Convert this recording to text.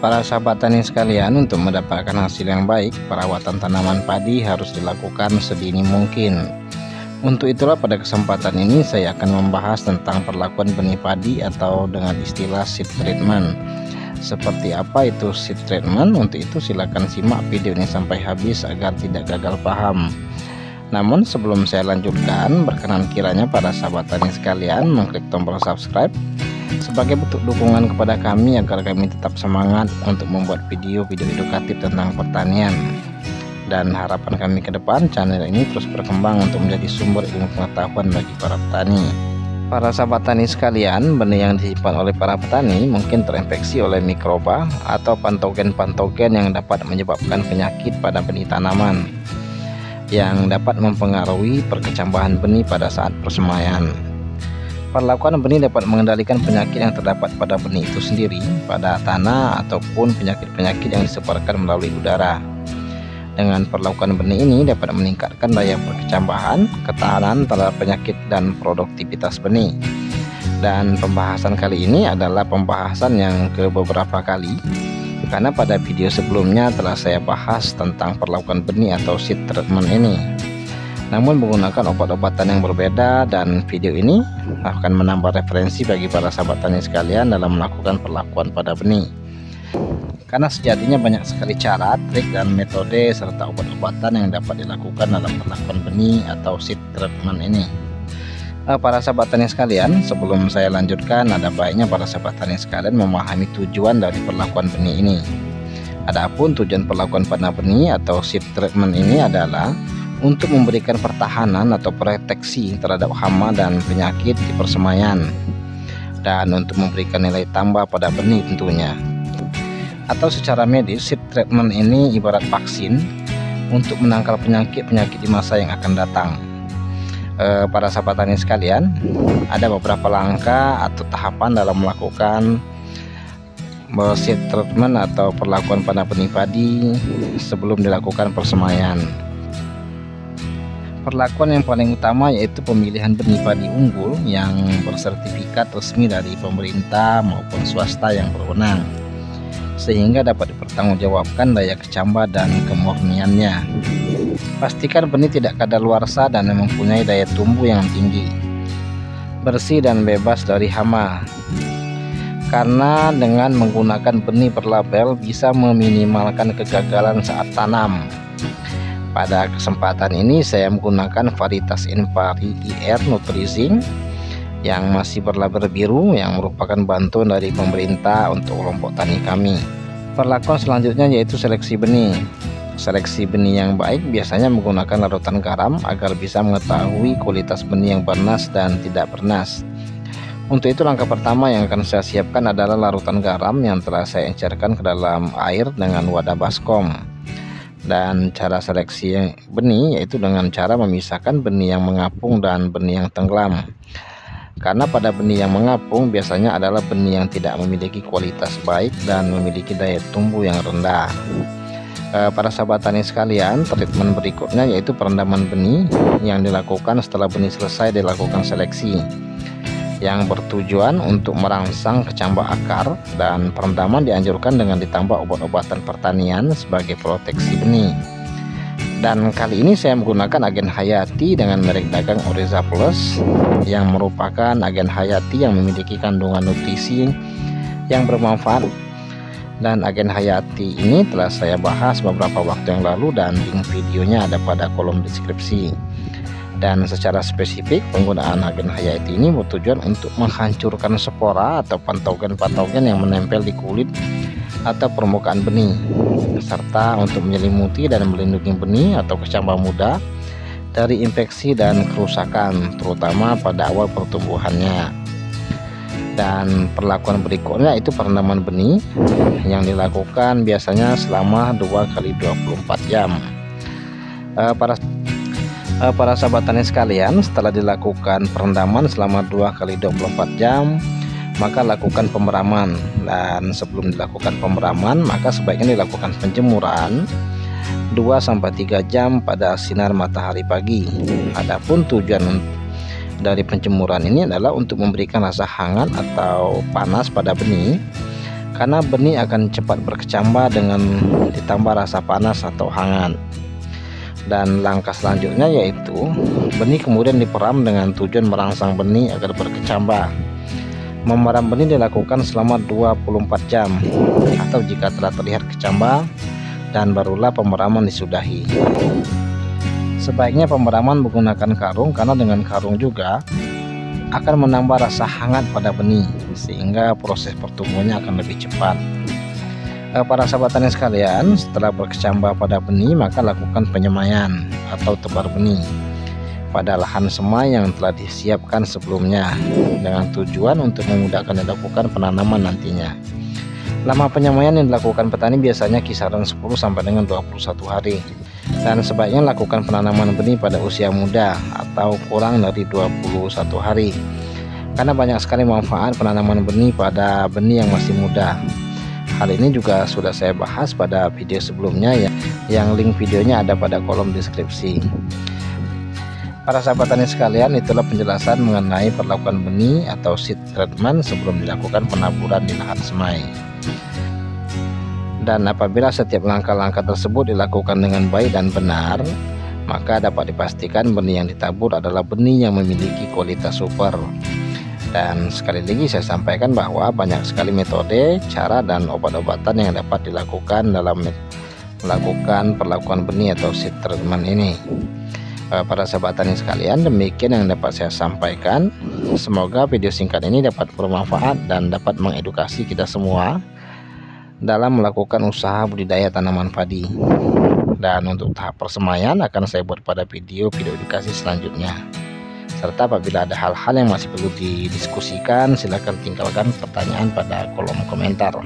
Para sahabat tani sekalian, untuk mendapatkan hasil yang baik, perawatan tanaman padi harus dilakukan sedini mungkin. Untuk itulah pada kesempatan ini saya akan membahas tentang perlakuan benih padi atau dengan istilah seed treatment. Seperti apa itu seed treatment? Untuk itu silakan simak video ini sampai habis agar tidak gagal paham. Namun sebelum saya lanjutkan, berkenan kiranya para sahabat tani sekalian mengklik tombol subscribe sebagai bentuk dukungan kepada kami agar kami tetap semangat untuk membuat video-video edukatif tentang pertanian. Dan harapan kami ke depan channel ini terus berkembang untuk menjadi sumber ilmu pengetahuan bagi para petani. Para sahabat tani sekalian benih yang disimpan oleh para petani mungkin terinfeksi oleh mikroba atau pantogen-pantogen yang dapat menyebabkan penyakit pada benih tanaman yang dapat mempengaruhi perkecambahan benih pada saat persemaian Perlakuan benih dapat mengendalikan penyakit yang terdapat pada benih itu sendiri pada tanah ataupun penyakit-penyakit yang disebarkan melalui udara. Dengan perlakuan benih ini dapat meningkatkan daya perkecambahan, ketahanan terhadap penyakit dan produktivitas benih. Dan pembahasan kali ini adalah pembahasan yang ke beberapa kali karena pada video sebelumnya telah saya bahas tentang perlakuan benih atau seed treatment ini namun menggunakan obat-obatan yang berbeda dan video ini akan menambah referensi bagi para sahabat tani sekalian dalam melakukan perlakuan pada benih. Karena sejatinya banyak sekali cara, trik, dan metode serta obat-obatan yang dapat dilakukan dalam perlakuan benih atau seed treatment ini. Eh, para sahabat tani sekalian sebelum saya lanjutkan ada baiknya para sahabat tani sekalian memahami tujuan dari perlakuan benih ini. Adapun tujuan perlakuan pada benih atau seed treatment ini adalah untuk memberikan pertahanan atau proteksi terhadap hama dan penyakit di persemaian dan untuk memberikan nilai tambah pada benih tentunya. Atau secara medis seed treatment ini ibarat vaksin untuk menangkal penyakit-penyakit di masa yang akan datang. E, para sahabat tani sekalian ada beberapa langkah atau tahapan dalam melakukan seed treatment atau perlakuan pada benih padi sebelum dilakukan persemaian Perlakuan yang paling utama yaitu pemilihan benih padi unggul yang bersertifikat resmi dari pemerintah maupun swasta yang berwenang sehingga dapat dipertanggungjawabkan daya kecambah dan kemurniannya. Pastikan benih tidak kadaluarsa dan mempunyai daya tumbuh yang tinggi, bersih dan bebas dari hama. Karena dengan menggunakan benih berlabel bisa meminimalkan kegagalan saat tanam. Pada kesempatan ini saya menggunakan varietas Invari IR Nutrizing yang masih berlabel biru yang merupakan bantuan dari pemerintah untuk kelompok tani kami. Perlakuan selanjutnya yaitu seleksi benih. Seleksi benih yang baik biasanya menggunakan larutan garam agar bisa mengetahui kualitas benih yang bernas dan tidak bernas. Untuk itu langkah pertama yang akan saya siapkan adalah larutan garam yang telah saya encerkan ke dalam air dengan wadah baskom dan cara seleksi benih yaitu dengan cara memisahkan benih yang mengapung dan benih yang tenggelam. Karena pada benih yang mengapung biasanya adalah benih yang tidak memiliki kualitas baik dan memiliki daya tumbuh yang rendah. E, para sahabat tani sekalian treatment berikutnya yaitu perendaman benih yang dilakukan setelah benih selesai dilakukan seleksi yang bertujuan untuk merangsang kecambah akar dan perendaman dianjurkan dengan ditambah obat-obatan pertanian sebagai proteksi benih. Dan kali ini saya menggunakan agen hayati dengan merek dagang Oriza Plus yang merupakan agen hayati yang memiliki kandungan nutrisi yang bermanfaat dan agen hayati ini telah saya bahas beberapa waktu yang lalu dan link videonya ada pada kolom deskripsi dan secara spesifik penggunaan agen hayati ini bertujuan untuk menghancurkan spora atau patogen-patogen yang menempel di kulit atau permukaan benih serta untuk menyelimuti dan melindungi benih atau kecambah muda dari infeksi dan kerusakan terutama pada awal pertumbuhannya. Dan perlakuan berikutnya itu perendaman benih yang dilakukan biasanya selama 2 kali 24 jam. Uh, para uh, para sahabat tani sekalian setelah dilakukan perendaman selama 2 kali 24 jam maka lakukan pemeraman. Dan sebelum dilakukan pemeraman maka sebaiknya dilakukan penjemuran 2-3 jam pada sinar matahari pagi. Adapun tujuan dari penjemuran ini adalah untuk memberikan rasa hangat atau panas pada benih karena benih akan cepat berkecambah dengan ditambah rasa panas atau hangat dan langkah selanjutnya yaitu benih kemudian diperam dengan tujuan merangsang benih agar berkecambah. Memeram benih dilakukan selama 24 jam atau jika telah terlihat kecambah dan barulah pemeraman disudahi. Sebaiknya pemeraman menggunakan karung karena dengan karung juga akan menambah rasa hangat pada benih sehingga proses pertumbuhannya akan lebih cepat para sahabat tani sekalian setelah berkecambah pada benih maka lakukan penyemaian atau tebar benih pada lahan semai yang telah disiapkan sebelumnya dengan tujuan untuk memudahkan dilakukan penanaman nantinya. Lama penyemaian yang dilakukan petani biasanya kisaran 10 sampai dengan 21 hari. Dan sebaiknya lakukan penanaman benih pada usia muda atau kurang dari 21 hari. Karena banyak sekali manfaat penanaman benih pada benih yang masih muda hal ini juga sudah saya bahas pada video sebelumnya ya. Yang link videonya ada pada kolom deskripsi. Para sahabat tani sekalian itulah penjelasan mengenai perlakuan benih atau seed treatment sebelum dilakukan penaburan di lahan semai. Dan apabila setiap langkah-langkah tersebut dilakukan dengan baik dan benar maka dapat dipastikan benih yang ditabur adalah benih yang memiliki kualitas super dan sekali lagi saya sampaikan bahwa banyak sekali metode, cara dan obat-obatan yang dapat dilakukan dalam melakukan perlakuan benih atau seed treatment ini. Eh, para sahabat tani sekalian demikian yang dapat saya sampaikan. Semoga video singkat ini dapat bermanfaat dan dapat mengedukasi kita semua dalam melakukan usaha budidaya tanaman padi. Dan untuk tahap persemaian akan saya buat pada video-video edukasi selanjutnya serta apabila ada hal-hal yang masih perlu didiskusikan silahkan tinggalkan pertanyaan pada kolom komentar